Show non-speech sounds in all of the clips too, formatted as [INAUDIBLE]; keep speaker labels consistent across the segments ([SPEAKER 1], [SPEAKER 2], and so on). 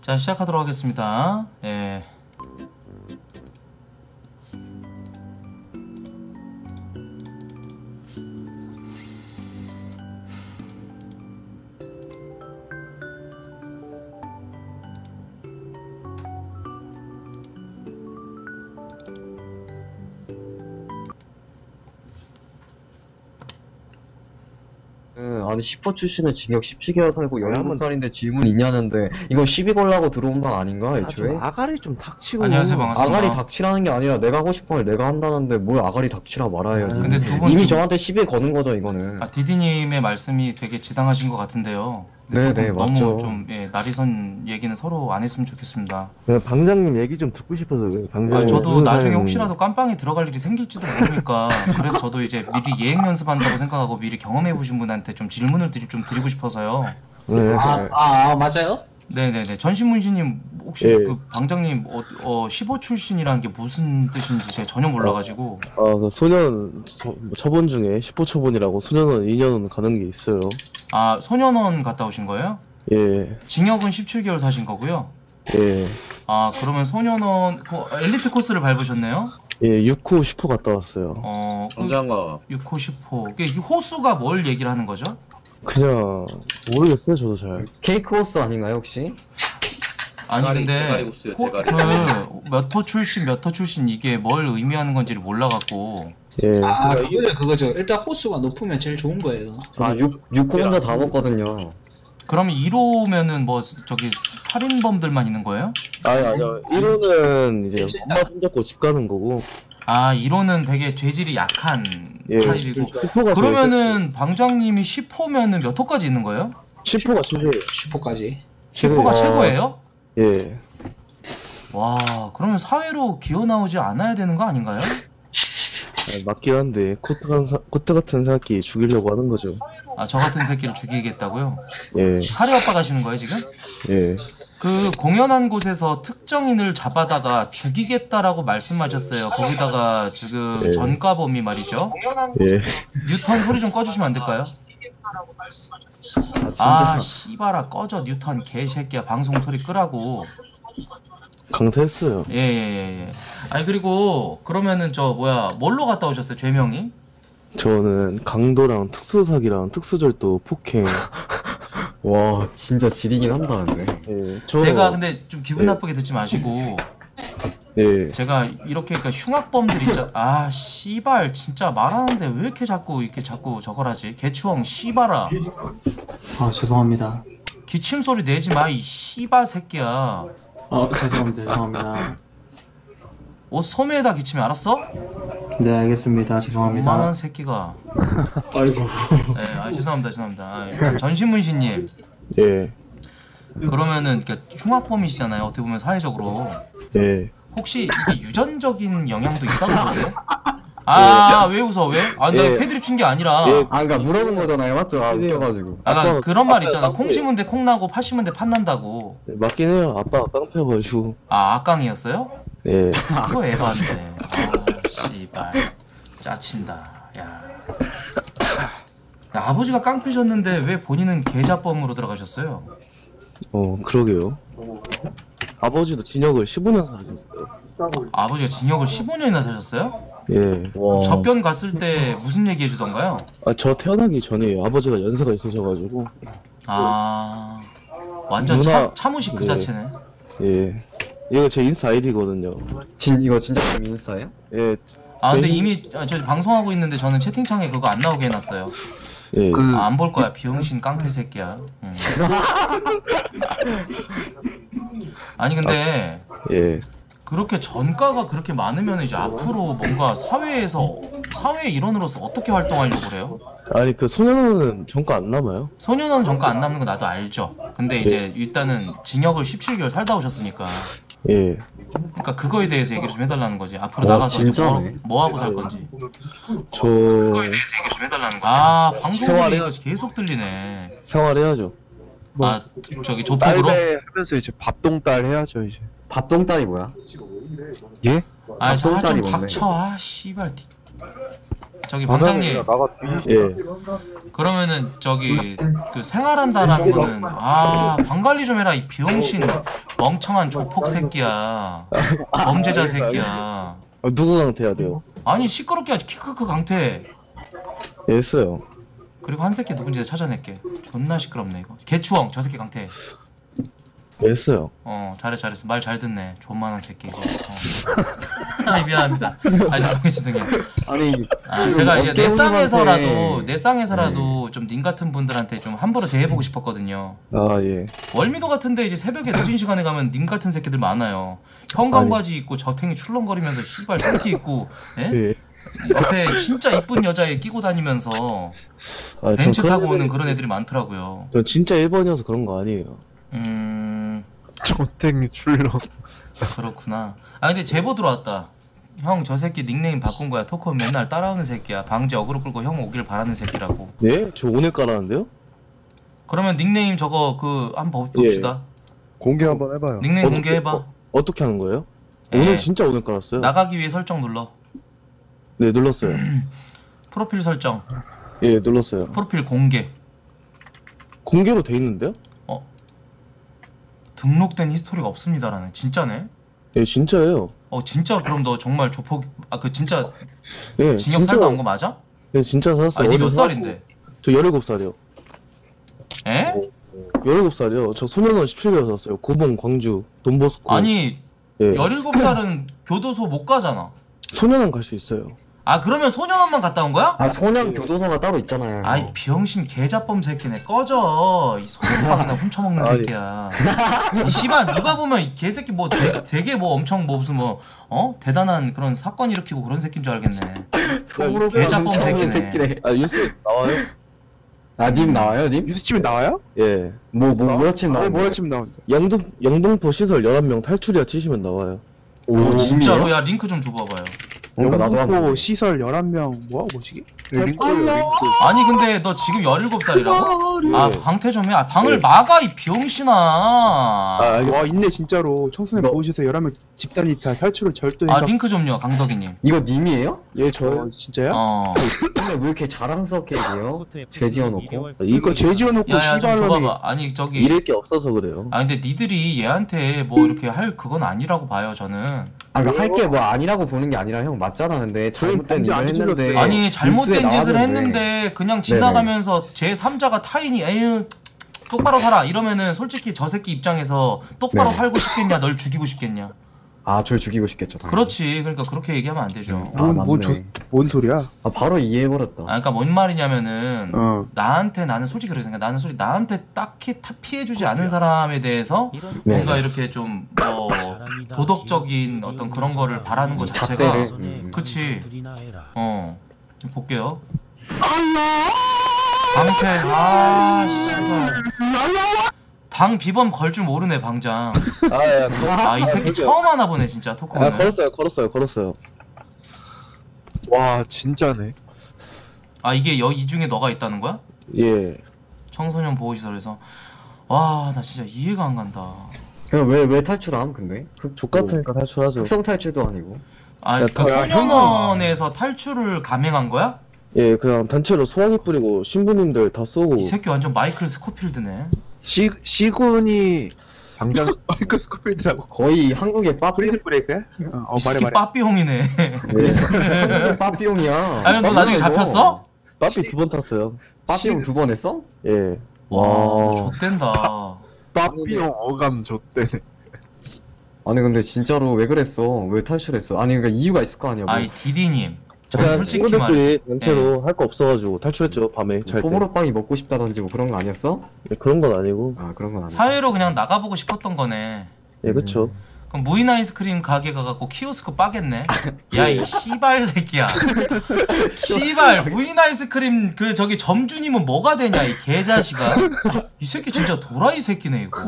[SPEAKER 1] 자 시작하도록 하겠습니다. 예.
[SPEAKER 2] 그, 아니 10호 출신은 징역 17개월 살고 17살인데 질문 있냐는데 이건 시비 걸라고 들어온 방 아닌가
[SPEAKER 3] 아, 좀
[SPEAKER 2] 애초에?
[SPEAKER 3] 아 가리 좀 닥치고.
[SPEAKER 1] 안녕하세요 반갑습니다.
[SPEAKER 2] 아가리 닥치라는 게 아니라 내가 하고 싶은 걸 내가 한다는데 뭘 아가리 닥치라 말아요
[SPEAKER 1] 근데 두분
[SPEAKER 2] 이미
[SPEAKER 1] 좀-
[SPEAKER 2] 저한테 시비 거는 거죠 이거는
[SPEAKER 1] 아 디디님의 말씀이 되게 지당하신 것 같은데요.
[SPEAKER 2] 네, 네,
[SPEAKER 1] 너무
[SPEAKER 2] 맞죠.
[SPEAKER 1] 좀 예, 날이선 얘기는 서로 안 했으면 좋겠습니다.
[SPEAKER 3] 그냥 방장님 얘기 좀 듣고 싶어서 그래요. 방장님.
[SPEAKER 1] 아, 저도
[SPEAKER 3] 무슨
[SPEAKER 1] 나중에
[SPEAKER 3] 사연이-
[SPEAKER 1] 혹시라도 깜빵에 들어갈 일이 생길지도 모르니까 [LAUGHS] 그래서 저도 이제 미리 예행 연습한다고 생각하고 미리 경험해 보신 분한테 좀 질문을 드리, 좀 드리고 싶어서요.
[SPEAKER 3] 네,
[SPEAKER 4] 아,
[SPEAKER 3] 네.
[SPEAKER 4] 아, 아, 맞아요?
[SPEAKER 1] 네네네 전신문신님 혹시
[SPEAKER 3] 예.
[SPEAKER 1] 그 방장님 어, 어 15 출신이라는 게 무슨 뜻인지 제가 전혀 몰라가지고
[SPEAKER 5] 아, 그 소년 저, 뭐 처분 중에 10호 처분이라고 소년원 2년은 가는 게 있어요.
[SPEAKER 1] 아 소년원 갔다 오신 거예요?
[SPEAKER 5] 예,
[SPEAKER 1] 징역은 17개월 사신 거고요.
[SPEAKER 5] 예,
[SPEAKER 1] 아 그러면 소년원 그 엘리트 코스를 밟으셨네요.
[SPEAKER 5] 예, 6호 10호 갔다 왔어요.
[SPEAKER 1] 어 그,
[SPEAKER 6] 당장아
[SPEAKER 1] 6호 10호 그 호수가 뭘 얘기를 하는 거죠?
[SPEAKER 5] 그냥 모르겠어요, 저도 잘.
[SPEAKER 2] 케이크 호스 아닌가요 혹시?
[SPEAKER 1] 아니
[SPEAKER 6] 대가리,
[SPEAKER 1] 근데
[SPEAKER 6] 대가리 호수요, 대가리.
[SPEAKER 1] 그몇 호 출신 몇 호 출신 이게 뭘 의미하는 건지를 몰라갖고
[SPEAKER 5] 예,
[SPEAKER 4] 아, 그거죠, 그거죠. 일단 호수가 높으면 제일 좋은 거예요.
[SPEAKER 2] 저 6, 6호 혼자 다 먹거든요
[SPEAKER 1] 그러면 1호면은 뭐 저기 살인범들만 있는 거예요?
[SPEAKER 5] 아니, 아니요. 1호는 이제 엄마 손잡고 집 가는 거고,
[SPEAKER 1] 아 1호는 되게 죄질이 약한
[SPEAKER 5] 예,
[SPEAKER 1] 타입이고
[SPEAKER 5] 10호가
[SPEAKER 1] 그러면은 방장님이 10호면은 몇 호까지 있는 거예요?
[SPEAKER 5] 10호가 최고예요.
[SPEAKER 4] 10호까지.
[SPEAKER 1] 10호가
[SPEAKER 5] 아.
[SPEAKER 1] 최고예요?
[SPEAKER 5] 예,
[SPEAKER 1] 와 그러면 사회로 기어 나오지 않아야 되는 거 아닌가요?
[SPEAKER 5] 아, 맞긴 한데 코트 같은 사, 코트 같은 새끼 죽이려고 하는 거죠.
[SPEAKER 1] 아 저 같은 새끼를 죽이겠다고요?
[SPEAKER 5] 예,
[SPEAKER 1] 사례 오빠 가시는 거예요 지금?
[SPEAKER 5] 예,
[SPEAKER 1] 그 공연한 곳에서 특정인을 잡아다가 죽이겠다라고 말씀하셨어요. 거기다가 지금
[SPEAKER 5] 네.
[SPEAKER 1] 전과범이 말이죠.
[SPEAKER 5] 예.
[SPEAKER 1] 뉴턴 소리 좀 꺼주시면 안 될까요? 아아 씨발아 꺼져 뉴턴 개새끼야 방송 소리 끄라고.
[SPEAKER 5] 강퇴했어요.
[SPEAKER 1] 예예예 예, 예. 아니 그리고 그러면은 저 뭐야 뭘로 갔다 오셨어요 죄명이?
[SPEAKER 5] 저는 강도랑 특수사기랑 특수절도 폭행. [LAUGHS]
[SPEAKER 2] 와 진짜 지리긴 한다 근데
[SPEAKER 5] 예, 저.
[SPEAKER 1] 내가 근데 좀 기분
[SPEAKER 5] 네.
[SPEAKER 1] 나쁘게 듣지 마시고
[SPEAKER 5] 예,
[SPEAKER 1] 제가 이렇게 그러니까 흉악범들 있잖아. 아 씨발 진짜 말하는데 왜 이렇게 자꾸 이렇게 자꾸 저걸 하지? 개추엉 씨발아.
[SPEAKER 4] 아, 죄송합니다.
[SPEAKER 1] 기침 소리 내지 마 이 씨발 새끼야.
[SPEAKER 4] 어, 죄송합니다. 죄송합니다.
[SPEAKER 1] 옷 소매에다 기침해 알았어?
[SPEAKER 4] 네, 알겠습니다.
[SPEAKER 1] 엄만한 새끼가. [LAUGHS]
[SPEAKER 4] 아이고.
[SPEAKER 1] 네, 아 죄송합니다 죄송합니다. 아, 일단 전신문신님
[SPEAKER 5] 예,
[SPEAKER 1] 그러면은 그러니까 흉악범이시잖아요. 어떻게 보면 사회적으로
[SPEAKER 5] 예.
[SPEAKER 1] 혹시 이게 유전적인 영향도 있다고 보세요? [LAUGHS] 아 왜 웃어 왜? 아 나
[SPEAKER 5] 예.
[SPEAKER 1] 패드립 친 게 아니라.
[SPEAKER 5] 예.
[SPEAKER 2] 아 그니까 물어본 거잖아요 맞죠? 아 웃겨가지고
[SPEAKER 1] 아까
[SPEAKER 5] 아까-
[SPEAKER 1] 그런 말 있잖아. 콩 심은 데 콩 나고 파 심은 데 팥 난다고.
[SPEAKER 5] 예, 맞긴 해요. 아빠가 깡패여가지고.
[SPEAKER 1] 아 악강이었어요?
[SPEAKER 5] 예.
[SPEAKER 1] 그거 에반데. 아 씨발 짜친다. 야. 야, 아버지가 깡패셨는데 왜 본인은 계좌범으로 들어가셨어요?
[SPEAKER 5] 어, 그러게요. 아버지도 진역을 15년 살았었어요.
[SPEAKER 1] 아버지가 징역을 15년이나 사셨어요?
[SPEAKER 5] 예.
[SPEAKER 2] 와
[SPEAKER 1] 접견 갔을 때 무슨 얘기 해주던가요?
[SPEAKER 5] 아, 저 태어나기 전에 아버지가 연세가 있으셔가지고.
[SPEAKER 1] 아 완전
[SPEAKER 5] 누나-
[SPEAKER 1] 차, 차무식 그
[SPEAKER 5] 네.
[SPEAKER 1] 자체네.
[SPEAKER 5] 예. 이거 제 인스타 아이디거든요.
[SPEAKER 2] 진 이거 진짜 민사예요?
[SPEAKER 5] 예.
[SPEAKER 1] 아 근데
[SPEAKER 5] 대신-
[SPEAKER 1] 이미 아, 저 방송하고 있는데 저는 채팅창에 그거 안 나오게 해놨어요.
[SPEAKER 5] 예.
[SPEAKER 2] 그
[SPEAKER 1] 아, 안볼 거야 비용신 깡패 새끼야. 음. [LAUGHS] 아니 근데
[SPEAKER 5] 예.
[SPEAKER 1] 그렇게 전가가 그렇게 많으면 이제 앞으로 뭔가 사회에서 사회 일원으로서 어떻게 활동하려고 그래요?
[SPEAKER 5] 아니, 그 소년원은 전과 안 남아요?
[SPEAKER 1] 소년원 전가 안 남는 거 나도 알죠. 근데 이제 일단은 징역을 17개월 살다 오셨으니까
[SPEAKER 5] 예.
[SPEAKER 1] 그러니까 그거에 대해서 얘기를 좀 해달라는 거지. 앞으로
[SPEAKER 2] 어,
[SPEAKER 1] 나가서 이제 뭐,
[SPEAKER 2] 진짜네.
[SPEAKER 1] 뭐 하고 살 건지.
[SPEAKER 5] 저
[SPEAKER 1] 그거에 대해서 얘기 좀 해달라는 거지. 아 방송
[SPEAKER 5] 생활해.
[SPEAKER 1] 소리가 계속 들리네.
[SPEAKER 5] 생활해야죠.
[SPEAKER 1] 아 저기 조폭으로?
[SPEAKER 7] 딸배 하면서 이제 밥동딸 해야죠 이제
[SPEAKER 2] 밥동딸이 뭐야?
[SPEAKER 7] 예?
[SPEAKER 1] 아, 저, 좀
[SPEAKER 2] 밥동딸이 뭔데?
[SPEAKER 1] 닥쳐. 아, 씨발. 디- 저기 방장님
[SPEAKER 5] 예.
[SPEAKER 1] 그러면은 저기 그 생활한다라는 거는 아 방 관리 좀 해라 이 비용신 멍청한 조폭 새끼야. 범죄자 새끼야.
[SPEAKER 5] 아, 누구 강퇴해야 돼요?
[SPEAKER 1] 아니 시끄럽게 하지 키크크 강태.
[SPEAKER 5] 예, 했어요.
[SPEAKER 1] 그리고 한 새끼 누군지 찾아낼게. 존나 시끄럽네 이거. 개추엉 저 새끼 강태.
[SPEAKER 5] 예, 했어요.
[SPEAKER 1] 어 잘해 잘했어 말 잘 듣네. 존만한 새끼. 어. [LAUGHS] 아 미안합니다. 아 죄송해 죄송해.
[SPEAKER 2] 아니
[SPEAKER 1] 아, 제가 이제 내 쌍에서라도 내 쌍에서라도 좀 님 같은 분들한테 좀 함부로 대해보고 싶었거든요.
[SPEAKER 5] 아, 예.
[SPEAKER 1] 월미도 같은데 이제 새벽에 늦은 시간에 가면 님 같은 새끼들 많아요. 형광 바지 입고 젖탱이 출렁거리면서 씨발 쫄티 입고 예?
[SPEAKER 5] 예.
[SPEAKER 1] 옆에 진짜 이쁜 여자애 끼고 다니면서
[SPEAKER 5] 아, 전
[SPEAKER 1] 벤츠
[SPEAKER 5] 그런
[SPEAKER 1] 타고 오는
[SPEAKER 5] 애들이-
[SPEAKER 1] 그런 애들이 많더라고요.
[SPEAKER 5] 전 진짜 1번이어서 그런 거 아니에요.
[SPEAKER 1] 음
[SPEAKER 7] 젖탱이 출렁.
[SPEAKER 1] 그렇구나. 아 근데 제보 들어왔다. 형 저 새끼 닉네임 바꾼 거야. 토크 맨날 따라오는 새끼야. 방지 어그로 끌고 형 오길 바라는 새끼라고.
[SPEAKER 5] 예? 저 오늘 깔았는데요?
[SPEAKER 1] 그러면 닉네임 저거 그 한번 봅시다.
[SPEAKER 7] 공개 한번 해봐요.
[SPEAKER 1] 닉네임
[SPEAKER 5] 어떻게-
[SPEAKER 1] 공개해봐.
[SPEAKER 5] 어, 어떻게 하는 거예요?
[SPEAKER 1] 예.
[SPEAKER 5] 오늘 진짜 오늘 깔았어요.
[SPEAKER 1] 나가기 위해 설정 눌러.
[SPEAKER 5] 네, 눌렀어요. [CLEARS THROAT]
[SPEAKER 1] 프로필 설정.
[SPEAKER 5] 예, 눌렀어요.
[SPEAKER 1] 프로필 공개.
[SPEAKER 5] 공개로 돼 있는데요?
[SPEAKER 1] 등록된 히스토리가 없습니다라는 진짜네.
[SPEAKER 5] 예, 진짜예요.
[SPEAKER 1] 어 진짜 그럼 너 정말 조폭 아 그 진짜
[SPEAKER 5] 예,
[SPEAKER 1] 징역. 살다 온 거 맞아?
[SPEAKER 5] 예, 진짜 살았어요.
[SPEAKER 1] 아니 몇
[SPEAKER 5] 어제
[SPEAKER 1] 살인데?
[SPEAKER 5] 저 17살이요.
[SPEAKER 1] 에?
[SPEAKER 5] 17살이요. 저 소년원 17개월 살았어요. 고봉, 광주, 돈보스코.
[SPEAKER 1] 아니
[SPEAKER 5] 예.
[SPEAKER 1] 17살은 교도소 못 가잖아.
[SPEAKER 5] 소년원 갈 수 있어요.
[SPEAKER 1] 아 그러면 소년원만 갔다 온 거야?
[SPEAKER 2] 아 소년 교도소가 따로 있잖아요.
[SPEAKER 1] 아이 병신 개자범 새끼네 꺼져 이 소금빵이나 훔쳐먹는. 새끼야 이 씨발 누가 보면 이 개새끼 뭐 되, 되게 뭐 엄청 뭐 무슨 뭐 어? 대단한 그런 사건 일으키고 그런 새끼인 줄 알겠네
[SPEAKER 2] 속으로
[SPEAKER 1] 개자범 새끼네.
[SPEAKER 2] 새끼네.
[SPEAKER 5] 아, 뉴스 나와요?
[SPEAKER 2] 아 님 나와요 님?
[SPEAKER 7] 뉴스집에 나와요?
[SPEAKER 5] 예.
[SPEAKER 2] 뭐뭐 뭐라침
[SPEAKER 7] 아,
[SPEAKER 2] 나와?
[SPEAKER 7] 뭐라 치면 나온다.
[SPEAKER 5] 영등, 영등포 시설 11명 탈출이야 치시면 나와요.
[SPEAKER 1] 오 진짜로 야 링크 좀 줘봐봐요
[SPEAKER 2] 그러니까 나도
[SPEAKER 7] 영등포
[SPEAKER 2] 한번.
[SPEAKER 7] 시설 11명 뭐 뭐시기?
[SPEAKER 1] 아니 근데 너 지금 17살이라고? 아
[SPEAKER 5] 예.
[SPEAKER 1] 방태 좀 해 아, 방을
[SPEAKER 5] 예.
[SPEAKER 1] 막아 이 병신아
[SPEAKER 5] 아,
[SPEAKER 7] 와. 있네 진짜로 청소년
[SPEAKER 2] 너-
[SPEAKER 7] 보호시에서 11명 집단이 다 탈출을 절도
[SPEAKER 1] 아 링크 좀요 강덕이님
[SPEAKER 2] 이거 님이에요?
[SPEAKER 5] 예, 저요.
[SPEAKER 7] 어, 진짜야?
[SPEAKER 1] 어
[SPEAKER 2] 근데 왜 이렇게 자랑스럽게 얘기해요? 죄 지어놓고.
[SPEAKER 5] 아, 이거
[SPEAKER 7] 죄 지어놓고
[SPEAKER 1] 야야 좀 줘봐봐 아니 저기
[SPEAKER 5] 잃을 게 없어서 그래요.
[SPEAKER 1] 아 근데 니들이 얘한테 뭐 이렇게 할 그건 아니라고 봐요 저는
[SPEAKER 2] 아 그러니까 할게 뭐 아니라고 보는 게 아니라 형 맞잖아 근데 잘못된 일을 했는데.
[SPEAKER 1] 아니 잘못된 짓을. 했는데 그냥 지나가면서 제 3자가 타인이 에휴 똑바로 살아 이러면은 솔직히 저 새끼 입장에서 똑바로
[SPEAKER 2] 네.
[SPEAKER 1] 살고 싶겠냐 널 죽이고 싶겠냐
[SPEAKER 2] 아 저를 죽이고 싶겠죠 당연히.
[SPEAKER 1] 그렇지. 그러니까 그렇게 얘기하면 안 되죠.
[SPEAKER 2] 아,
[SPEAKER 7] 뭔, 뭔,
[SPEAKER 2] 맞네.
[SPEAKER 7] 조, 뭔 소리야?
[SPEAKER 2] 아 바로 이해해버렸다.
[SPEAKER 1] 아 그러니까 뭔 말이냐면은
[SPEAKER 7] 어.
[SPEAKER 1] 나한테 나는 솔직히 그렇게 생각해. 나는 솔직히 나한테 딱히 타- 피해주지 않은 사람에 대해서 뭔가 이렇게 좀뭐 도덕적인 어떤 그런 거를 바라는 것 자체가
[SPEAKER 2] 잣대를 음.
[SPEAKER 1] 그치. 어. 볼게요. 방태 아 씨발 방 비번 걸 줄 모르네 방장
[SPEAKER 5] 아, 야, 거,
[SPEAKER 1] 아이 새끼 처음 하나 보네 진짜
[SPEAKER 5] 아,
[SPEAKER 1] 토크는
[SPEAKER 5] 걸었어요, 걸었어요, 걸었어요.
[SPEAKER 7] 와 진짜네.
[SPEAKER 1] 아 이게 여 이 중에 너가 있다는 거야?
[SPEAKER 5] 예.
[SPEAKER 1] 청소년 보호시설에서 와 나 진짜 이해가 안 간다
[SPEAKER 2] 그냥 왜, 왜 탈출함 근데? 그,
[SPEAKER 5] 족 같으니까 탈출하죠.
[SPEAKER 2] 특성 탈출도 아니고
[SPEAKER 1] 아
[SPEAKER 5] 야,
[SPEAKER 1] 그러니까
[SPEAKER 7] 야,
[SPEAKER 1] 소년원에서 탈출을 감행한 거야?
[SPEAKER 5] 예, 그냥 단체로 소화기 뿌리고 신부님들 다 쏘고.
[SPEAKER 1] 이 새끼 완전 마이클 스코필드네
[SPEAKER 7] 시 시군이 당장 [LAUGHS] 마이크 스코필드라고
[SPEAKER 2] 거의 한국의 빠삐
[SPEAKER 7] 프리즌 브레이크야? 어, 어
[SPEAKER 1] 이
[SPEAKER 7] 말해
[SPEAKER 1] 새끼
[SPEAKER 7] 말해.
[SPEAKER 1] 빠삐용이네 [LAUGHS]
[SPEAKER 2] 한국의 빠삐용이야
[SPEAKER 1] 아니 너 나중에 잡혔어?
[SPEAKER 5] 빠삐 두 번 탔어요.
[SPEAKER 2] 빠삐용 두 번 했어?
[SPEAKER 5] 예.
[SPEAKER 1] 와 좆된다
[SPEAKER 7] 빠삐용 어감 줬대네.
[SPEAKER 2] 아니 근데 진짜로 왜 그랬어? 왜 탈출했어? 아니 그러니까 이유가 있을 거 아니야 뭐.
[SPEAKER 1] 아이 디디님 저
[SPEAKER 5] 그냥
[SPEAKER 1] 솔직히 말해서
[SPEAKER 5] 친구들끼리
[SPEAKER 1] 예.
[SPEAKER 5] 단체로 할 거 없어가지고 탈출했죠, 밤에 잘 때.
[SPEAKER 2] 소보로빵이 먹고 싶다든지 뭐 그런 거 아니었어?
[SPEAKER 5] 예, 그런 건 아니고.
[SPEAKER 2] 아 그런 건 아니야
[SPEAKER 1] 사회로 그냥 나가보고 싶었던 거네
[SPEAKER 5] 예, 그쵸.
[SPEAKER 1] 그럼 무인 아이스크림 가게 가갖고 키오스크 빠겠네 [LAUGHS] 야 이 씨발 새끼야 [LAUGHS] 씨발 무인 아이스크림 그 저기 점주님은 뭐가 되냐 이 개자식아 이 새끼 진짜 도라이 새끼네 이거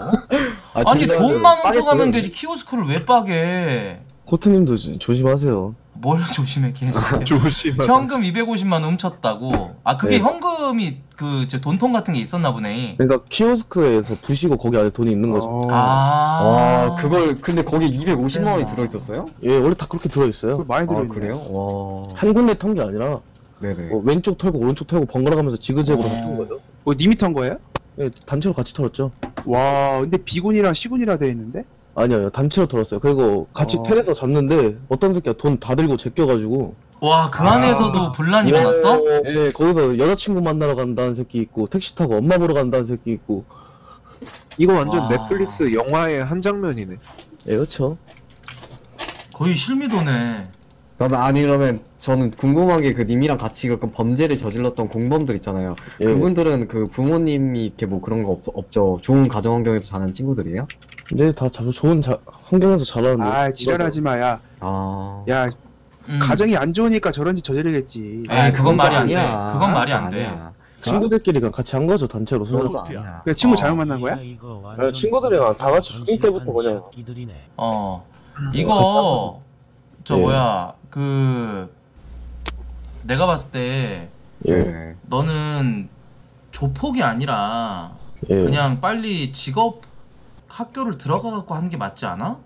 [SPEAKER 1] 아니
[SPEAKER 2] 진짜
[SPEAKER 1] 돈만. 훔쳐가면 되지 키오스크를 왜 빠게
[SPEAKER 5] 코트님도 조- 조심하세요.
[SPEAKER 1] 뭘 [LAUGHS] 조심해 개새끼
[SPEAKER 7] 조심하.
[SPEAKER 1] 현금 250만 원 훔쳤다고 아 그게
[SPEAKER 5] 네.
[SPEAKER 1] 현금이 그저 돈통 같은 게 있었나 보네
[SPEAKER 5] 그러니까 키오스크에서 부시고 거기 안에 돈이 있는 거죠.
[SPEAKER 7] 어,
[SPEAKER 2] 아아 그걸 근데 거기 250만 원이. 들어있었어요?
[SPEAKER 5] 예, 원래 다 그렇게 들어있어요.
[SPEAKER 7] 많이
[SPEAKER 2] 아
[SPEAKER 7] 들어있네.
[SPEAKER 2] 그래요?
[SPEAKER 5] 와한 군데 턴 게 아니라
[SPEAKER 2] 네네
[SPEAKER 5] 어, 왼쪽 털고 오른쪽 털고 번갈아 가면서 지그재그로
[SPEAKER 1] 어.
[SPEAKER 5] 턴 거죠.
[SPEAKER 7] 뭐 님이 턴 거예요?
[SPEAKER 5] 예, 단체로 같이 털었죠.
[SPEAKER 7] 와 근데 비군이랑 시군이라 돼 있는데?
[SPEAKER 5] 아니요 단체로 들었어요. 그리고 같이
[SPEAKER 2] 어.
[SPEAKER 5] 텔에서 잤는데 어떤 새끼가 돈 다 들고 제껴가지고
[SPEAKER 1] 와 그 안에서도 분란이 일어났어?
[SPEAKER 5] 예 거기서 여자친구 만나러 간다는 새끼 있고 택시 타고 엄마 보러 간다는 새끼 있고
[SPEAKER 7] 이거 완전
[SPEAKER 1] 와.
[SPEAKER 7] 넷플릭스 영화의 한 장면이네.
[SPEAKER 5] 예 그렇죠.
[SPEAKER 1] 거의 실미도네
[SPEAKER 2] 그러면 아니 그러면 저는 궁금한 게 그 님이랑 같이 그렇게 범죄를 저질렀던 공범들 있잖아요.
[SPEAKER 5] 예.
[SPEAKER 2] 그분들은 그 부모님이 이렇게 뭐 그런 거 없, 없죠. 좋은 가정 환경에서 자란 친구들이에요?
[SPEAKER 5] 근데 다 자- 좋은 자, 환경에서 자라는데
[SPEAKER 7] 아 지랄하지 마야.
[SPEAKER 2] 아.
[SPEAKER 7] 야
[SPEAKER 1] 음.
[SPEAKER 7] 가정이 안 좋으니까 저런 짓 저지르겠지.
[SPEAKER 1] 에이 그건 말이 안 돼
[SPEAKER 2] 아니야.
[SPEAKER 1] 그건 말이 안 돼
[SPEAKER 2] 아니야.
[SPEAKER 5] 친구들끼리 그냥 같이 한 거죠 단체로
[SPEAKER 2] 그것도. 아니야.
[SPEAKER 7] 그래 친구
[SPEAKER 1] 어.
[SPEAKER 7] 잘못 만난 거야?
[SPEAKER 5] 네, 친구들이랑 다 같이 중딩 때부터 그냥
[SPEAKER 1] 어 이거 저
[SPEAKER 5] 예.
[SPEAKER 1] 뭐야 그 내가 봤을 때
[SPEAKER 5] 예.
[SPEAKER 2] 네.
[SPEAKER 1] 너는 조폭이 아니라
[SPEAKER 5] 예.
[SPEAKER 1] 그냥 빨리 직업 학교를 들어가 갖고 하는 게 맞지 않아?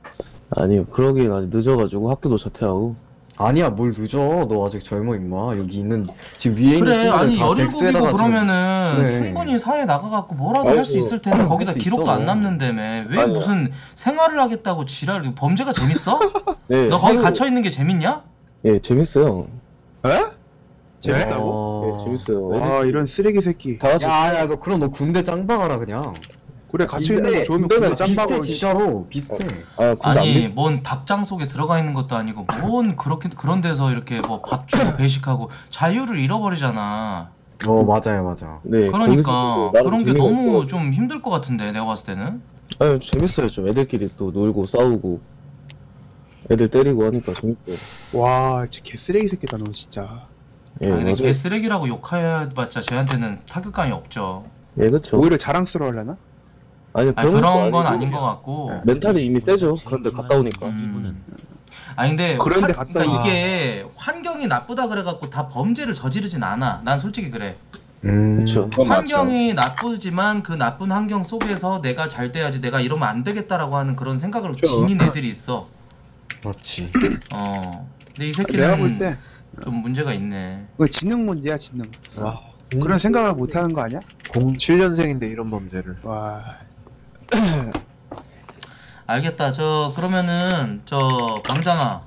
[SPEAKER 5] 아니요 그러긴 아직 늦어가지고 학교도 자퇴하고.
[SPEAKER 2] 아니야 뭘 늦어. 너 아직 젊어 임마. 여기 있는 지금 위에 있는
[SPEAKER 1] 그래
[SPEAKER 2] 친구들
[SPEAKER 1] 아니
[SPEAKER 2] 다
[SPEAKER 1] 열일곱이고
[SPEAKER 2] 백수에다가 지금-
[SPEAKER 1] 그러면은
[SPEAKER 2] 그래.
[SPEAKER 1] 충분히 사회 나가 갖고 뭐라도 할 수
[SPEAKER 5] 아이고,
[SPEAKER 1] 있을 텐데 거기다
[SPEAKER 2] 할수
[SPEAKER 1] 기록도
[SPEAKER 2] 있어.
[SPEAKER 1] 안 남는다며 왜
[SPEAKER 5] 아니야.
[SPEAKER 1] 무슨 생활을 하겠다고 지랄 범죄가 재밌어? [LAUGHS]
[SPEAKER 5] 네.
[SPEAKER 1] 너 거기 갇혀 있는 게 재밌냐?
[SPEAKER 5] 예 재밌어요.
[SPEAKER 7] 에? 재밌다고?
[SPEAKER 2] 어...
[SPEAKER 5] 예 재밌어요.
[SPEAKER 7] 와 이런 쓰레기 새끼.
[SPEAKER 5] 다 같이
[SPEAKER 2] 야, 야, 너 그럼 너 군대 짱박아라 그냥.
[SPEAKER 7] 그래 갇혀 있는 거 군대
[SPEAKER 2] 비슷해
[SPEAKER 7] 짬바고
[SPEAKER 2] 진짜로 비슷해.
[SPEAKER 5] 아 군대 안
[SPEAKER 1] 아니
[SPEAKER 5] 믿-
[SPEAKER 1] 뭔 닭장 속에 들어가 있는 것도 아니고 뭔 그렇게 그런 데서 이렇게 뭐 밥 주고 [LAUGHS] 배식하고 자유를 잃어버리잖아.
[SPEAKER 2] 어 맞아요 맞아.
[SPEAKER 5] 네.
[SPEAKER 1] 그러니까
[SPEAKER 5] 거기서 또 나름
[SPEAKER 1] 그런 게
[SPEAKER 5] 재미가
[SPEAKER 1] 너무
[SPEAKER 5] 있어가지고.
[SPEAKER 1] 좀 힘들 것 같은데 내가 봤을 때는.
[SPEAKER 5] 아니 재밌어요 좀 애들끼리 또 놀고 싸우고 애들 때리고 하니까 재밌고
[SPEAKER 7] 와 진짜 개쓰레기 새끼다 너 진짜.
[SPEAKER 5] 예
[SPEAKER 1] 아, 근데
[SPEAKER 5] 맞아요
[SPEAKER 1] 개 쓰레기라고 욕해봤자 쟤한테는 타격감이 없죠.
[SPEAKER 5] 예 그쵸
[SPEAKER 7] 오히려 자랑스러워하려나?
[SPEAKER 5] 아니
[SPEAKER 1] 아니,
[SPEAKER 5] 그런,
[SPEAKER 1] 건
[SPEAKER 5] 아니고
[SPEAKER 1] 아닌 것 같고.
[SPEAKER 5] 멘탈이 이미 세죠 그런데 갔다 오니까
[SPEAKER 1] 음. 아니 근데
[SPEAKER 7] 그런데
[SPEAKER 1] 환-
[SPEAKER 7] 갔다
[SPEAKER 1] 그러니까
[SPEAKER 7] 와.
[SPEAKER 1] 이게 환경이 나쁘다 그래갖고 다 범죄를 저지르진 않아. 난 솔직히 그래.
[SPEAKER 2] 음.
[SPEAKER 5] 그쵸
[SPEAKER 1] 환경이 나쁘지만 그 나쁜 환경 속에서 내가 잘 돼야지 내가 이러면 안 되겠다라고 하는 그런 생각을 지닌 애들이 있어.
[SPEAKER 2] 맞지.
[SPEAKER 1] 어. 근데 이
[SPEAKER 7] 내가 볼
[SPEAKER 1] 새끼는
[SPEAKER 7] 때
[SPEAKER 1] 좀 문제가 있네.
[SPEAKER 7] 그거 지능 문제야 지능.
[SPEAKER 5] 아,
[SPEAKER 7] 그런 생각을 못 하는 거 아니야?
[SPEAKER 5] 07년생인데 이런 범죄를
[SPEAKER 7] 와 [COUGHS]
[SPEAKER 1] 알겠다. 저 그러면은 저 방장아,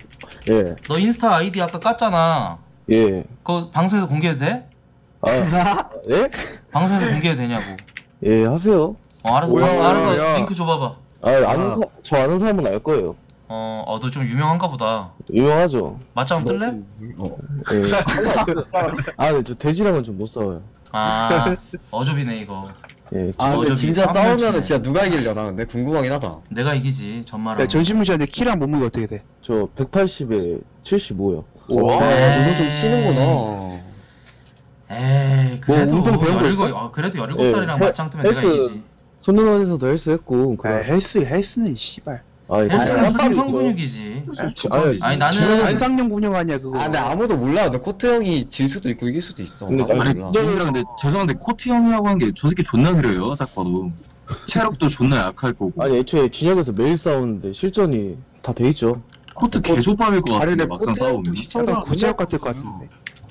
[SPEAKER 5] 예
[SPEAKER 1] 너 인스타 아이디 아까 깠잖아.
[SPEAKER 5] 예.
[SPEAKER 1] 그거 방송에서 공개해도 돼?
[SPEAKER 5] 아, [LAUGHS] 예?
[SPEAKER 1] 방송에서 공개해도 되냐고.
[SPEAKER 5] 예, 하세요.
[SPEAKER 1] 어 알았어.
[SPEAKER 7] 뭐야,
[SPEAKER 1] 방- 알아서
[SPEAKER 7] 야.
[SPEAKER 1] 링크 줘 봐봐.
[SPEAKER 5] 아, 아는, 사, 저 아는 사람은 알 거예요.
[SPEAKER 1] 어, 어, 너 좀 유명한가 보다.
[SPEAKER 5] 유명하죠.
[SPEAKER 1] 맞짱 뜰래?
[SPEAKER 5] 예. [LAUGHS] 아, 근데 저 돼지랑은 좀 못 싸워요.
[SPEAKER 1] 아, 어좁이네 이거.
[SPEAKER 5] 예,
[SPEAKER 2] 아 근데
[SPEAKER 1] 어차피
[SPEAKER 2] 진짜 싸우면은
[SPEAKER 1] 치네.
[SPEAKER 2] 진짜 누가 이길려나 근데 궁금하긴 하다.
[SPEAKER 1] 내가 이기지.
[SPEAKER 7] 야 전신무시한데 키랑 몸무게 어떻게 돼?
[SPEAKER 5] 저 180에 75요.
[SPEAKER 2] 와. 운동 좀 치는구나.
[SPEAKER 1] 에이, 그래도
[SPEAKER 7] 뭐 운동 배운 거
[SPEAKER 1] 열일곱,
[SPEAKER 7] 있어?
[SPEAKER 1] 어, 그래도 열일곱 살이랑
[SPEAKER 5] 예,
[SPEAKER 1] 맞짱 뜨면 내가
[SPEAKER 5] 헬스.
[SPEAKER 1] 이기지.
[SPEAKER 5] 소년원에서도 헬스 했고,
[SPEAKER 7] 아
[SPEAKER 5] 그래.
[SPEAKER 7] 헬스 헬스는 씨발.
[SPEAKER 5] 아, 이거
[SPEAKER 1] 헬스는
[SPEAKER 5] 헬스
[SPEAKER 1] 삼성
[SPEAKER 5] 이거.
[SPEAKER 1] 근육이지.
[SPEAKER 5] 아니,
[SPEAKER 1] 아니 나는
[SPEAKER 7] 안상용 군용 아니야 그거.
[SPEAKER 2] 아 근데 아무도 몰라. 근데 코트 형이 질 수도 있고 이길 수도 있어.
[SPEAKER 5] 근데 아니,
[SPEAKER 2] 몰라.
[SPEAKER 6] 형이랑 근데 죄송한데 코트 형이라고 한 게 저 새끼 존나 느려요 딱 봐도 체력도 존나 약할 거고
[SPEAKER 5] 아니, 애초에 진영에서 매일 싸우는데 실전이 다 돼 있죠.
[SPEAKER 6] 코트 개조밥일 것 같은데 막상
[SPEAKER 2] 코트
[SPEAKER 6] 싸우면
[SPEAKER 2] 시청자
[SPEAKER 7] 구제역 같을 것 같은데.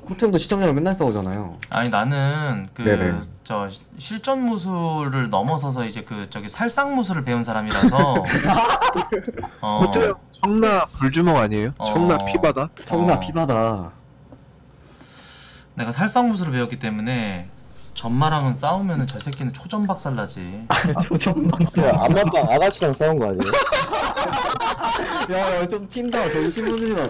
[SPEAKER 2] 코트 형도 시청자랑 맨날 싸우잖아요.
[SPEAKER 1] 아니 나는
[SPEAKER 2] 네네.
[SPEAKER 1] 그 저 실전 무술을 넘어서서 이제 그 저기 살상 무술을 배운 사람이라서 [LAUGHS] 어,
[SPEAKER 7] 청라 불주먹 아니에요?
[SPEAKER 1] 어.
[SPEAKER 7] 청라 피바다?
[SPEAKER 2] 청라
[SPEAKER 1] 어.
[SPEAKER 2] 피바다.
[SPEAKER 1] 내가 살상 무술을 배웠기 때문에 전마랑은 싸우면은 저 새끼는 초전 박살나지. [LAUGHS]
[SPEAKER 5] 그냥 안마방 아가씨랑 싸운 거 아니에요?
[SPEAKER 2] 야좀 튄다. 저기 신분이랑.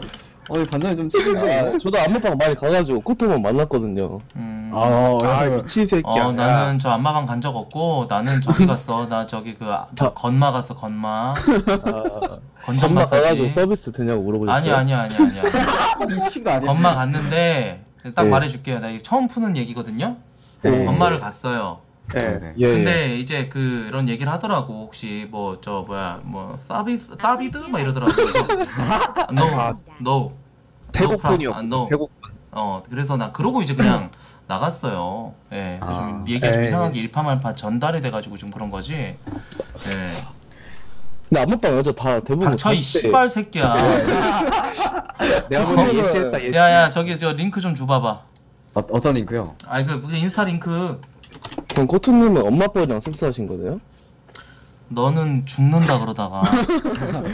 [SPEAKER 2] 어이 반장이 좀 튀는데.
[SPEAKER 5] 아, 저도 안마방 많이 가가지고 코트만 만났거든요.
[SPEAKER 1] 음.
[SPEAKER 2] 아,
[SPEAKER 7] 아
[SPEAKER 2] 야,
[SPEAKER 7] 미친 새끼야.
[SPEAKER 1] 어 나는 저 안마방 간 적 없고 나는 저기 갔어. 나 저기 그 아, 저 건마 갔어 건마.
[SPEAKER 5] 아,
[SPEAKER 1] 건전
[SPEAKER 5] 안마 가가지고
[SPEAKER 1] 마사지.
[SPEAKER 5] 서비스 되냐고 물어보셨어요?
[SPEAKER 1] 아니야 아니야 아니야 아니야. [LAUGHS]
[SPEAKER 2] 미친 거 아니야?
[SPEAKER 1] 건마 갔는데 딱
[SPEAKER 5] 네.
[SPEAKER 1] 말해줄게요. 나 이게 처음 푸는 얘기거든요.
[SPEAKER 5] 네.
[SPEAKER 1] 건마를 갔어요.
[SPEAKER 7] 예.
[SPEAKER 2] 네.
[SPEAKER 5] 예,
[SPEAKER 1] 근데 이제 그런 얘기를 하더라고. 혹시 뭐 저 뭐야 뭐 사비 따비드 막 이러더라고. 그래서 [LAUGHS] no no
[SPEAKER 7] 태국
[SPEAKER 1] no
[SPEAKER 7] 분이요.
[SPEAKER 1] problem. 아, no.
[SPEAKER 7] 태국
[SPEAKER 1] 어 그래서 나 그러고 이제 그냥 나갔어요. 예.
[SPEAKER 2] 아.
[SPEAKER 1] 좀 얘기가 좀
[SPEAKER 7] 에이.
[SPEAKER 1] 이상하게 일파만파 전달이 돼가지고 좀 그런 거지. 예.
[SPEAKER 5] 근데 안마방 여자 다 대부분
[SPEAKER 1] 닥쳐
[SPEAKER 5] 이때
[SPEAKER 1] 씨발 새끼야. [LAUGHS]
[SPEAKER 7] 내가 보기엔 예스했다 예스.
[SPEAKER 1] 야야 저기 저 링크 좀 줘봐봐.
[SPEAKER 2] 어, 어떤 링크요?
[SPEAKER 1] 아니 그 인스타 링크.
[SPEAKER 5] 그럼 코트님은 엄마 아빠랑 섹스하신 거네요?
[SPEAKER 1] 너는 죽는다 그러다가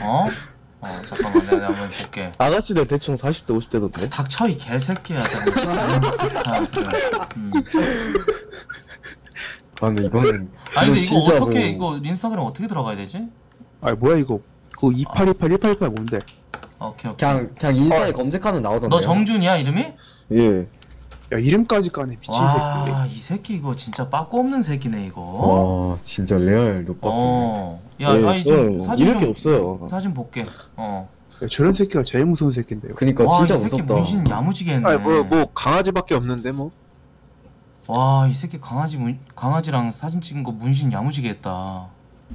[SPEAKER 1] 어? 어 잠깐만 내가 한번 볼게
[SPEAKER 5] 아가씨들 대충 40대 50대던데
[SPEAKER 1] 닥쳐 이 개새끼야 잠깐 인스타 음.
[SPEAKER 2] 아 근데 이거는
[SPEAKER 1] 아니 근데 이거
[SPEAKER 5] 진짜
[SPEAKER 1] 어떻게
[SPEAKER 5] 뭐-
[SPEAKER 1] 이거 인스타그램 어떻게 들어가야 되지?
[SPEAKER 3] 아 뭐야 이거 그거 2828 1828 뭔데
[SPEAKER 1] 오케이 오케이
[SPEAKER 2] 그냥 그냥 인스타에 검색하면 나오던데.
[SPEAKER 1] 너 정준이야 이름이?
[SPEAKER 5] 예
[SPEAKER 3] 야 이름까지 까네 미친 새끼
[SPEAKER 1] 와 이 새끼 이거 진짜 빠꾸 없는 새끼네 이거
[SPEAKER 2] 와 진짜 레알 녹박.
[SPEAKER 1] 어. 야,
[SPEAKER 5] 예,
[SPEAKER 1] 아니 좀
[SPEAKER 5] 저는
[SPEAKER 1] 사진
[SPEAKER 5] 이럴 게
[SPEAKER 1] 좀
[SPEAKER 5] 없어요
[SPEAKER 1] 사진 볼게. 어.
[SPEAKER 3] 야, 저런 새끼가 제일 무서운 새끼인데요
[SPEAKER 2] 그니까
[SPEAKER 1] 와, 이
[SPEAKER 2] 진짜
[SPEAKER 1] 새끼
[SPEAKER 2] 무섭다.
[SPEAKER 1] 문신 야무지게 했네.
[SPEAKER 7] 아니 뭐, 뭐 강아지밖에 없는데 뭐
[SPEAKER 1] 와, 이 새끼 강아지 문, 강아지랑 사진 찍은 거 문신 야무지게 했다.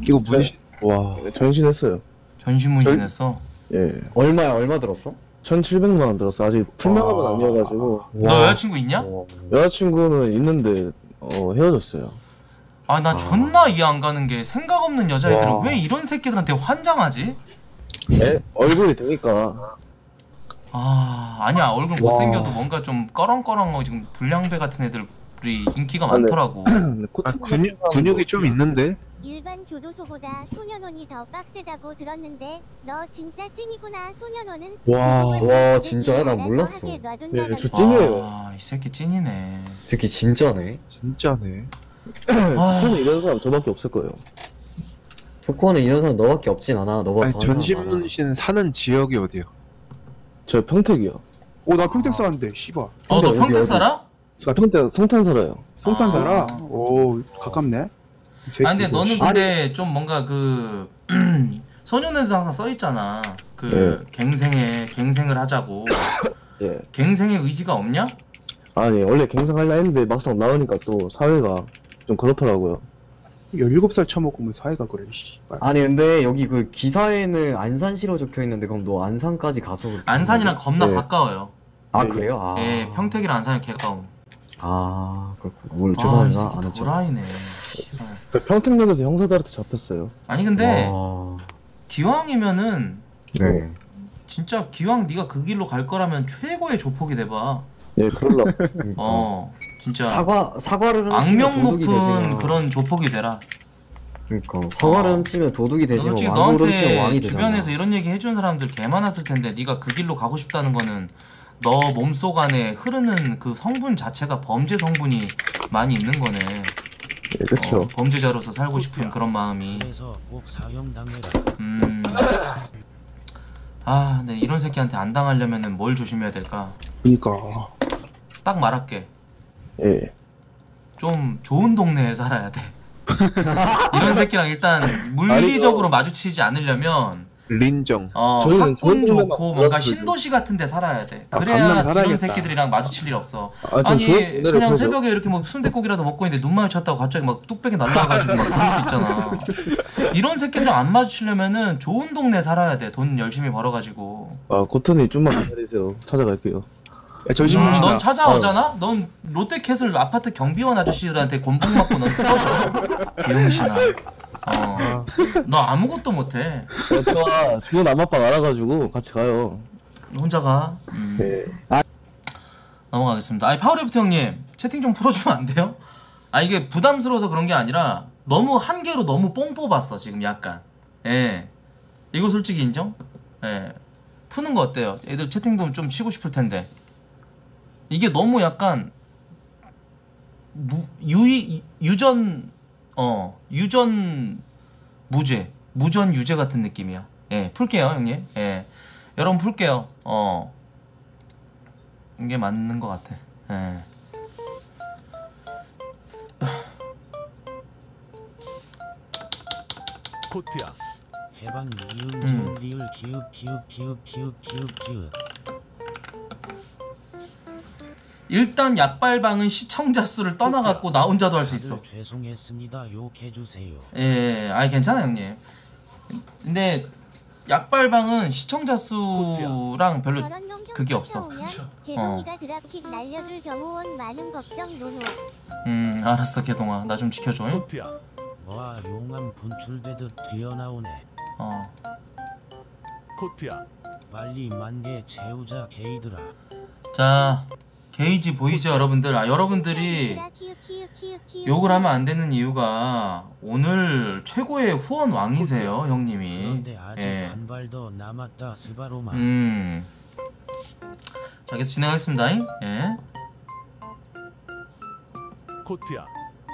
[SPEAKER 3] 이거 문신
[SPEAKER 5] 와 전신했어요
[SPEAKER 1] 전신 문신했어.
[SPEAKER 5] 예
[SPEAKER 2] 얼마야 얼마 들었어?
[SPEAKER 5] 1700만 원 들었어 아직
[SPEAKER 3] 와.
[SPEAKER 5] 아니어가지고
[SPEAKER 1] 너 여자친구 있냐?
[SPEAKER 2] 와.
[SPEAKER 5] 여자친구는 있는데 어 헤어졌어요
[SPEAKER 1] 아, 나 존나 이해 안 가는 게 생각 없는 여자애들은
[SPEAKER 2] 와.
[SPEAKER 1] 왜 이런 새끼들한테 환장하지?
[SPEAKER 5] 예? 얼굴이 되니까
[SPEAKER 1] 아, 아니야. 얼굴 못생겨도 뭔가 좀 꺼렁꺼렁하고 지금 불량배 같은 애들이 인기가
[SPEAKER 5] 아, 네.
[SPEAKER 1] 많더라고.
[SPEAKER 5] 근데
[SPEAKER 7] 아,
[SPEAKER 5] 코트
[SPEAKER 7] 근육, 근육이 좀 있는데
[SPEAKER 8] 일반 교도소보다 소년원이 더 빡세다고 들었는데 너 진짜 찐이구나 소년원은
[SPEAKER 5] 와,
[SPEAKER 2] 와, 진짜야? 난 몰랐어.
[SPEAKER 5] 예, 저 찐이에요
[SPEAKER 1] 아, 이 새끼 찐이네.
[SPEAKER 2] 특히 진짜네.
[SPEAKER 7] 진짜네
[SPEAKER 1] 아,
[SPEAKER 5] 저는 이런 사람 저밖에 없을 거예요
[SPEAKER 2] 토코는 이런 사람 너밖에 없진 않아. 너보다
[SPEAKER 7] 아니
[SPEAKER 2] 더 사람 많아.
[SPEAKER 7] 전신문신 사는 지역이 어디요?
[SPEAKER 5] 저 평택이요
[SPEAKER 3] 오나 평택 사는데 씨발
[SPEAKER 1] 어, 너 평택
[SPEAKER 2] 어디?
[SPEAKER 1] 살아?
[SPEAKER 5] 저 평택 성탄 살아요
[SPEAKER 3] 송탄 살아
[SPEAKER 1] 아.
[SPEAKER 3] 오 가깝네 이 새끼
[SPEAKER 1] 아 근데 너는
[SPEAKER 3] 씨.
[SPEAKER 1] 근데 좀 뭔가 그 [CLEARS THROAT] 소년에도 항상 써 있잖아. 그 갱생에 갱생을 하자고.
[SPEAKER 5] 예
[SPEAKER 1] 갱생의 의지가 없냐?
[SPEAKER 5] 아니 원래 갱생하려 했는데 막상 나오니까 또 사회가 좀 그렇더라고요
[SPEAKER 3] 17살 처먹고 뭐 사이가 그래 씨발
[SPEAKER 2] 아니 근데 여기 그 기사에는 안산시로 적혀 있는데 그럼 너 안산까지 가서
[SPEAKER 1] 안산이랑 겁나
[SPEAKER 5] 네.
[SPEAKER 1] 가까워요.
[SPEAKER 2] 아 그래요? 아,
[SPEAKER 1] 예, 평택이랑 안산이 개가까움.
[SPEAKER 2] 아 그렇군. 뭘
[SPEAKER 1] 아, 이
[SPEAKER 2] 죄송합니다.
[SPEAKER 1] 새끼
[SPEAKER 2] 안 했죠.
[SPEAKER 1] 도라이네.
[SPEAKER 5] 그 평택역에서 형사들한테 잡혔어요
[SPEAKER 1] 아니 근데
[SPEAKER 2] 와,
[SPEAKER 1] 기왕이면은
[SPEAKER 2] 네.
[SPEAKER 1] 진짜 기왕 네가 그 길로 갈 거라면 최고의 조폭이 돼봐.
[SPEAKER 5] 예 그럴라
[SPEAKER 2] 그러니까. [LAUGHS]
[SPEAKER 1] 어, 진짜
[SPEAKER 2] 사과 사과를
[SPEAKER 1] 악명 높은
[SPEAKER 2] 되지만
[SPEAKER 1] 그런 조폭이 되라.
[SPEAKER 2] 그러니까 사과를
[SPEAKER 1] 어.
[SPEAKER 2] 훔치면 도둑이 되지만
[SPEAKER 1] 솔직히
[SPEAKER 2] 왕을 훔치면
[SPEAKER 1] 너한테
[SPEAKER 2] 왕이 되잖아.
[SPEAKER 1] 주변에서 이런 얘기 해준 사람들 개 많았을 텐데 네가 그 길로 가고 싶다는 거는 너 몸속 안에 흐르는 그 성분 자체가 범죄 성분이 많이 있는 거네.
[SPEAKER 5] 예 그쵸
[SPEAKER 1] 어, 범죄자로서 살고 싶은 그런 마음이.
[SPEAKER 9] 그래서 꼭 사형 당해라.
[SPEAKER 1] 음. 아, 근데 이런 새끼한테 안 당하려면은 뭘 조심해야 될까?
[SPEAKER 3] 그니까
[SPEAKER 1] 딱 말할게.
[SPEAKER 5] 예
[SPEAKER 1] 좀 좋은 동네에 살아야 돼. [LAUGHS] 이런 새끼랑 일단 물리적으로 마주치지 않으려면
[SPEAKER 7] 린정
[SPEAKER 1] 어,
[SPEAKER 5] 저희는
[SPEAKER 1] 학군 좋고 뭔가
[SPEAKER 5] 골라서
[SPEAKER 1] 신도시 같은 데 살아야 돼.
[SPEAKER 3] 아,
[SPEAKER 1] 그래야
[SPEAKER 3] 강남
[SPEAKER 1] 이런
[SPEAKER 3] 살아야겠다.
[SPEAKER 1] 새끼들이랑 마주칠 일 없어.
[SPEAKER 5] 아, 좀
[SPEAKER 1] 아니
[SPEAKER 5] 좋은
[SPEAKER 1] 그냥
[SPEAKER 5] 보죠.
[SPEAKER 1] 새벽에 이렇게 뭐 순대국이라도 먹고 있는데 눈 마주쳤다고 갑자기 막 뚝배기 날라와가지고 막 그럴 수도 있잖아. [LAUGHS] 이런 새끼들이랑 안 마주치려면은 좋은 동네 살아야 돼. 돈 열심히 벌어가지고.
[SPEAKER 5] 아 코트니 좀만 기다리세요 찾아갈게요
[SPEAKER 3] 야 전신문신
[SPEAKER 1] 음,
[SPEAKER 3] 넌아
[SPEAKER 1] 찾아오잖아? 넌 롯데캐슬 아파트 경비원 아저씨들한테 곤봉 맞고 넌 쓰러져. [LAUGHS] 병신아. 어. 너 아무것도 못해.
[SPEAKER 5] 어, 저와 좋은 안마방 알아가지고 같이 가요
[SPEAKER 1] 혼자 가. 음.
[SPEAKER 5] 예
[SPEAKER 1] 넘어가겠습니다. 아니 파워레프트 형님 채팅 좀 풀어주면 안 돼요? 아 이게 부담스러워서 그런 게 아니라 너무 한 개로 너무 뽕 뽑았어 지금 약간. 예. 이거 솔직히 인정? 예. 푸는 거 어때요? 애들 채팅도 좀 치고 싶을 텐데. 이게 너무 약간 무, 유이 유전 어 유전 무죄 무전 유죄 같은 느낌이야. 예 풀게요 형님. 예 여러분 풀게요. 어 이게 맞는 것 같아. 예.
[SPEAKER 9] 코트야. 해방 이응
[SPEAKER 1] 음.
[SPEAKER 9] 리을 기읍 기읍 기읍 기읍 기읍
[SPEAKER 1] 일단 약발방은 시청자 수를 떠나갖고 나 혼자도 할 수 있어.
[SPEAKER 9] 죄송했습니다. 욕해 주세요.
[SPEAKER 1] 예, 아니 괜찮아 형님. 근데 약발방은 시청자 수랑 별로 그게 없어.
[SPEAKER 8] 노노
[SPEAKER 1] 음 알았어 개동아 나 좀 지켜줘. 잉?
[SPEAKER 9] 와 용암 분출되듯 튀어나오네.
[SPEAKER 1] 어.
[SPEAKER 9] 빨리 만개 채우자 게이들아.
[SPEAKER 1] 자 게이지 보이죠 여러분들 아 여러분들이 욕을 하면 안 되는 이유가 오늘 최고의 후원 왕이세요 형님이
[SPEAKER 9] 그런데 아직
[SPEAKER 1] 예.
[SPEAKER 9] 한발더 남았다 스바로만.
[SPEAKER 1] 음. 자 계속 진행하겠습니다 예
[SPEAKER 10] 코트야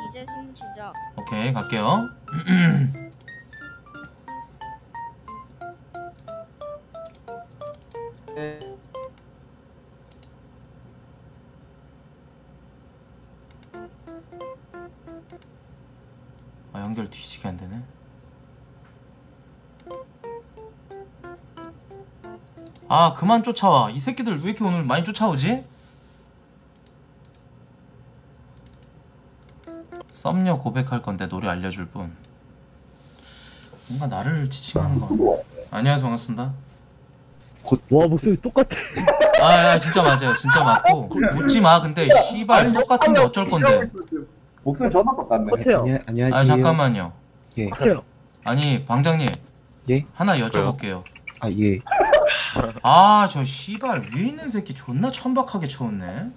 [SPEAKER 8] 이제 숨 쉬자.
[SPEAKER 1] 오케이 갈게요 [CLEARS THROAT] 아 연결 뒤지게 안 되네. 아 그만 쫓아와. 이 새끼들 왜 이렇게 오늘 많이 쫓아오지? 썸녀 고백할 건데 노래 알려줄 분. 뭔가 나를 지칭하는 거 안녕하세요 반갑습니다.
[SPEAKER 5] 와 목소리 똑같아.
[SPEAKER 1] 아, 아 진짜 맞아요. 진짜 맞고. 웃지 마. 근데 씨발 똑같은데 어쩔 건데
[SPEAKER 11] 목소리 존나 똑같네.
[SPEAKER 5] 똑같아요
[SPEAKER 3] 안녕하세요.
[SPEAKER 1] 아 잠깐만요
[SPEAKER 3] 예.
[SPEAKER 5] 똑같아요
[SPEAKER 1] 아니 방장님
[SPEAKER 3] 예?
[SPEAKER 1] 하나 여쭤볼게요
[SPEAKER 3] 아, 예. [LAUGHS]
[SPEAKER 1] 아 저 씨발 위에 있는 새끼 존나 천박하게 쳐왔네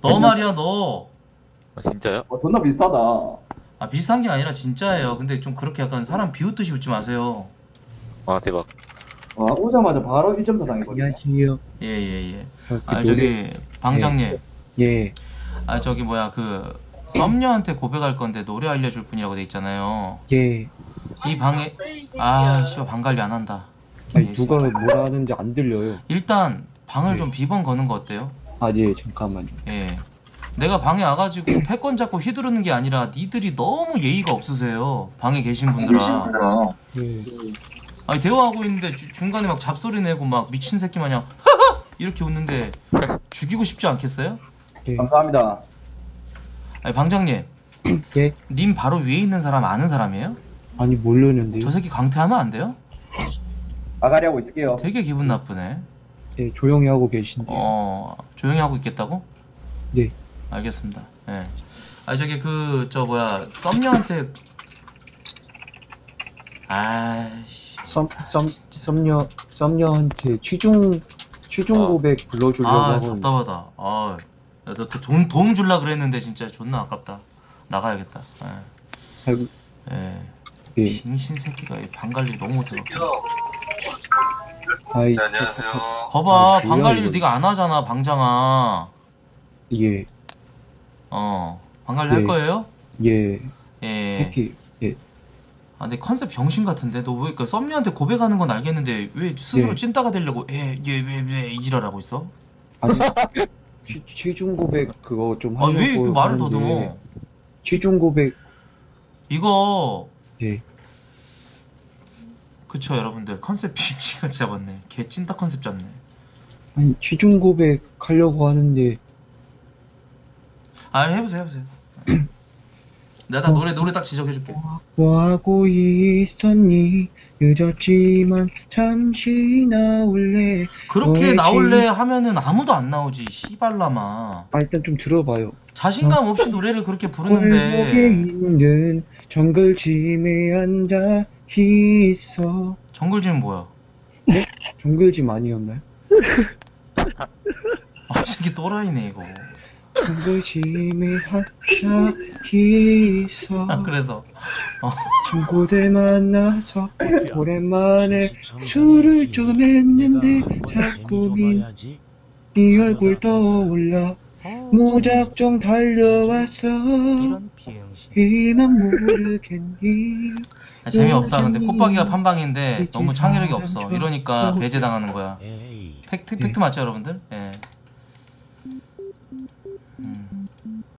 [SPEAKER 1] 너 말이야 너
[SPEAKER 11] 진짜요? 어, 존나 비슷하다.
[SPEAKER 1] 아 비슷한 게 아니라 진짜예요 근데 좀 그렇게 약간 사람 비웃듯이 웃지 마세요
[SPEAKER 11] 와 대박. 와 오자마자 바로 1점 사상이거든요.
[SPEAKER 3] 안녕하세요.
[SPEAKER 1] 예예예
[SPEAKER 3] 저아그
[SPEAKER 1] 저기 방장님
[SPEAKER 3] 예.
[SPEAKER 1] 아 저기 뭐야 그 썸녀한테 고백할 건데 노래 알려줄 분이라고 돼 있잖아요
[SPEAKER 3] 예.
[SPEAKER 1] 이 방에 아 씨발 방 관리 안 한다
[SPEAKER 3] 아니,
[SPEAKER 1] 예,
[SPEAKER 3] 누가. 뭐라 하는지 안 들려요.
[SPEAKER 1] 일단 방을
[SPEAKER 3] 네.
[SPEAKER 1] 좀 비번 거는 거 어때요?
[SPEAKER 3] 아, 예, 잠깐만요.
[SPEAKER 1] 예 내가 방에 와가지고 패권 잡고 휘두르는 게 아니라 니들이 너무 예의가 없으세요 방에 계신 분들아
[SPEAKER 3] 예.
[SPEAKER 1] 아니 대화하고 있는데 주- 중간에 막 잡소리 내고 막 미친 새끼 마냥 이렇게 웃는데 죽이고 싶지 않겠어요?
[SPEAKER 3] 예.
[SPEAKER 11] 감사합니다.
[SPEAKER 1] 아니 방장님 [CLEARS THROAT]
[SPEAKER 3] 예.
[SPEAKER 1] 님 바로 위에 있는 사람 아는 사람이에요?
[SPEAKER 3] 아니, 모르는데요.
[SPEAKER 1] 저 새끼 강퇴하면 안 돼요?
[SPEAKER 11] 아가리 하고 있을게요.
[SPEAKER 1] 되게 기분 나쁘네
[SPEAKER 3] 예, 조용히 하고 계신데.
[SPEAKER 1] 어 조용히 하고 있겠다고?
[SPEAKER 3] 네.
[SPEAKER 1] 알겠습니다. 예. 아 저기 그 저 뭐야 썸녀한테 아씨
[SPEAKER 3] 썸, 썸, 썸녀, 썸녀한테 취중, 취중
[SPEAKER 11] 아.
[SPEAKER 3] 고백 불러주려고
[SPEAKER 1] 아
[SPEAKER 3] 하고.
[SPEAKER 1] 답답하다. 아, 나돈 도움 줄라 그랬는데 진짜 존나 아깝다. 나가야겠다. 예. 예.
[SPEAKER 3] 예.
[SPEAKER 1] 빙신 새끼가 이 방관리 너무 못해.
[SPEAKER 3] 아이,
[SPEAKER 1] 거봐
[SPEAKER 3] 아,
[SPEAKER 1] 방 관리를
[SPEAKER 3] 이거.
[SPEAKER 1] 네가 안 하잖아 방장아.
[SPEAKER 3] 예,
[SPEAKER 1] 어. 방 관리 할
[SPEAKER 3] 네.
[SPEAKER 1] 거예요?
[SPEAKER 3] 예.
[SPEAKER 1] 예.
[SPEAKER 3] 이렇게, 예.
[SPEAKER 1] 아, 근데 컨셉 병신 같은데 너 왜그 썸녀한테 고백하는 건 알겠는데 왜 스스로
[SPEAKER 3] 예.
[SPEAKER 1] 찐따가 되려고 예예왜왜 이지랄하고 있어?
[SPEAKER 3] 아니, 취, 취중 고백 그거
[SPEAKER 1] 좀아
[SPEAKER 3] 하려고.
[SPEAKER 1] 왜그 말을
[SPEAKER 3] 하는데
[SPEAKER 1] 더듬어?
[SPEAKER 3] 취중 고백,
[SPEAKER 1] 이거
[SPEAKER 3] 예.
[SPEAKER 1] 그쵸 여러분들 컨셉 빙신같이 잡았네. [LAUGHS] 개 찐따 컨셉 잡네.
[SPEAKER 3] 아니, 취중 고백 하려고 하는데,
[SPEAKER 1] 아 해보세요 해보세요. [CLEARS THROAT] 내가 다 노래 노래 딱 지적해줄게.
[SPEAKER 3] 뭐 하고 있었니? 늦었지만 잠시 나올래.
[SPEAKER 1] 그렇게
[SPEAKER 3] 너의
[SPEAKER 1] 나올래 하면은 아무도 안 나오지 씨발라마.
[SPEAKER 3] 아, 일단 좀 들어봐요.
[SPEAKER 1] 자신감 없이 노래를 그렇게
[SPEAKER 3] 골목에
[SPEAKER 1] 부르는데
[SPEAKER 3] 있는 정글짐에 앉아 있어.
[SPEAKER 1] 정글짐은 뭐야?
[SPEAKER 3] 정글짐 아니었나요?
[SPEAKER 1] 아이 새끼 또라이네 이거.
[SPEAKER 3] 정글짐에 앉아 있어.
[SPEAKER 1] 아, 그래서
[SPEAKER 3] 친구들 만나서 오랜만에 술을 좀 했는데 자꾸 민- 네 얼굴 떠올라 무작정 달려왔어. 이만 모르겠니
[SPEAKER 1] 아, 재미없다. 근데 콧바기가 판방인데 너무 창의력이 없어. 이러니까 배제 당하는 거야. 팩트 팩트 맞죠 여러분들? 예.